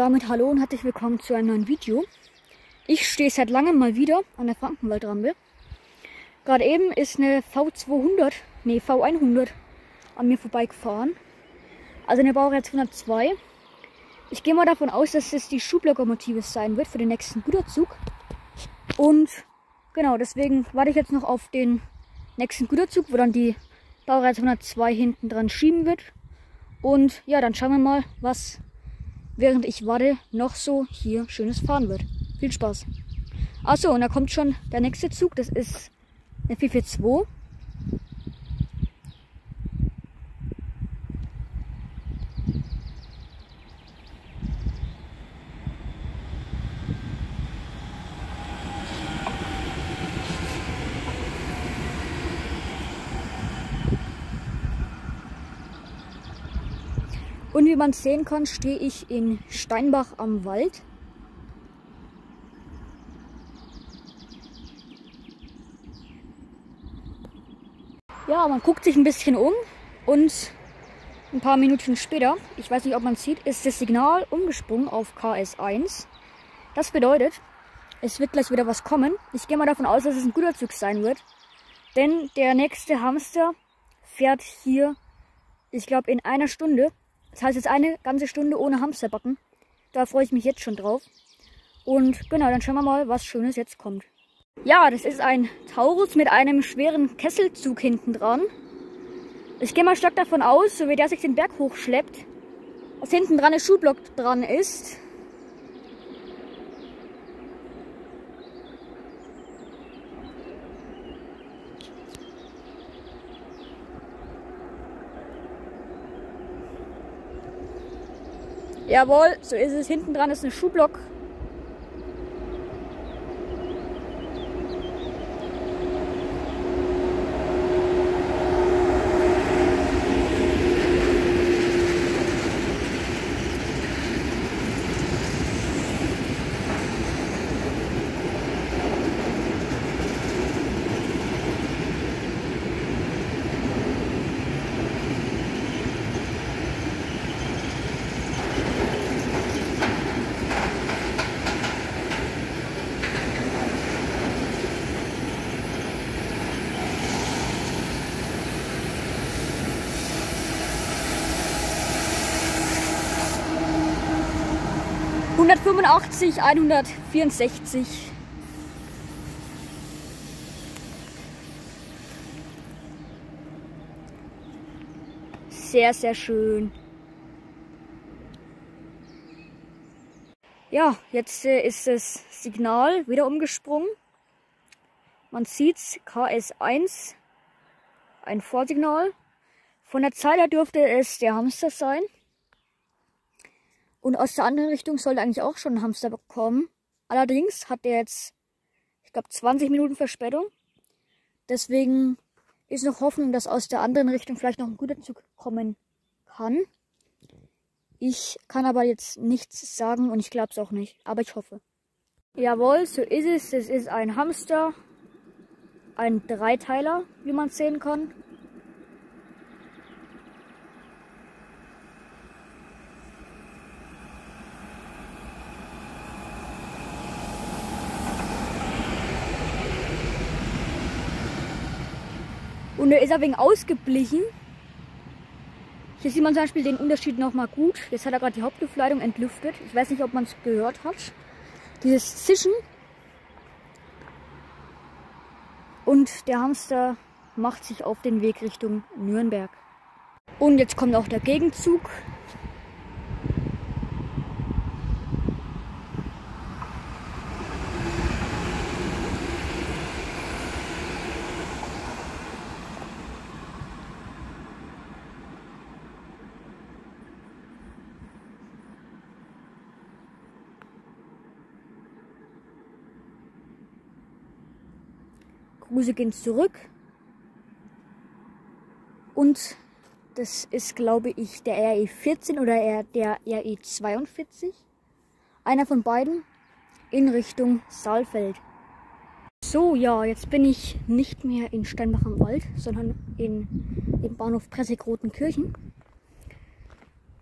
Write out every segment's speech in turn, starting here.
damit hallo und herzlich willkommen zu einem neuen Video. Ich stehe seit langem mal wieder an der Frankenwaldrampe. Gerade eben ist eine V200, nee V100 an mir vorbeigefahren. Also eine Baureihe 202. Ich gehe mal davon aus, dass es die Schublokomotive sein wird für den nächsten Güterzug. Und genau, deswegen warte ich jetzt noch auf den nächsten Güterzug, wo dann die Baureihe 202 hinten dran schieben wird. Und ja, dann schauen wir mal, was während ich warte noch so hier schönes fahren wird. Viel Spaß. Achso, und da kommt schon der nächste Zug. Das ist eine 442. Und wie man sehen kann, stehe ich in Steinbach am Wald. Ja, man guckt sich ein bisschen um und ein paar Minuten später, ich weiß nicht, ob man es sieht, ist das Signal umgesprungen auf KS1. Das bedeutet, es wird gleich wieder was kommen. Ich gehe mal davon aus, dass es ein guter Zug sein wird. Denn der nächste Hamster fährt hier, ich glaube, in einer Stunde. Das heißt jetzt eine ganze Stunde ohne Hamsterbacken. Da freue ich mich jetzt schon drauf. Und genau, dann schauen wir mal, was Schönes jetzt kommt. Ja, das ist ein Taurus mit einem schweren Kesselzug hinten dran. Ich gehe mal stark davon aus, so wie der sich den Berg hochschleppt, dass hinten dran ein Schulblock dran ist. Jawohl, so ist es. Hinten dran ist ein Schuhblock. Hundertfünfundachtzig, einhundertvierundsechzig. Sehr, sehr schön. Ja, jetzt äh, ist das Signal wieder umgesprungen. Man sieht's, KS1, ein Vorsignal. Von der Zeit her dürfte es der Hamster sein. Und aus der anderen Richtung sollte eigentlich auch schon ein Hamster kommen. Allerdings hat der jetzt, ich glaube, 20 Minuten Verspätung. Deswegen ist noch Hoffnung, dass aus der anderen Richtung vielleicht noch ein guter Zug kommen kann. Ich kann aber jetzt nichts sagen und ich glaube es auch nicht. Aber ich hoffe. Jawohl, so ist es. Es ist ein Hamster. Ein Dreiteiler, wie man sehen kann. Und er ist ein wenig ausgeblichen. Hier sieht man zum Beispiel den Unterschied nochmal gut. Jetzt hat er gerade die Hauptluftleitung entlüftet. Ich weiß nicht, ob man es gehört hat. Dieses Zischen. Und der Hamster macht sich auf den Weg Richtung Nürnberg. Und jetzt kommt auch der Gegenzug. Grüße gehen zurück. Und das ist, glaube ich, der RE14 oder der RE42. Einer von beiden in Richtung Saalfeld. So, ja, jetzt bin ich nicht mehr in Steinbach am Wald, sondern in, im Bahnhof Pressig-Rotenkirchen.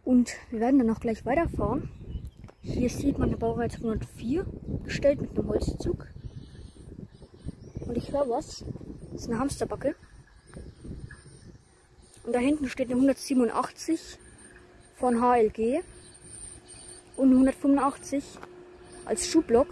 Und wir werden dann auch gleich weiterfahren. Hier sieht man eine Baureihe 204 gestellt mit einem Holzzug. Und ich höre was. Das ist eine Hamsterbacke. Und da hinten steht eine 187 von HLG und 185 als Schuhblock.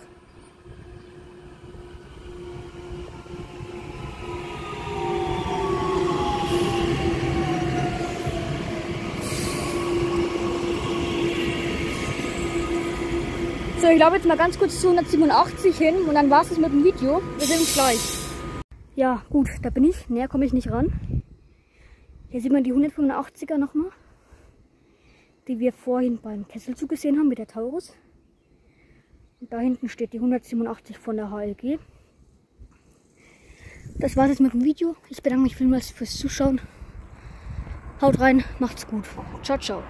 So, ich glaube jetzt mal ganz kurz zu 187 hin und dann war es mit dem Video. Wir sehen uns gleich. Ja, gut, da bin ich. Näher komme ich nicht ran. Hier sieht man die 185er nochmal, die wir vorhin beim Kesselzug gesehen haben mit der Taurus. Und da hinten steht die 187 von der HLG. Das war's jetzt mit dem Video. Ich bedanke mich vielmals fürs Zuschauen. Haut rein, macht's gut. Ciao, ciao.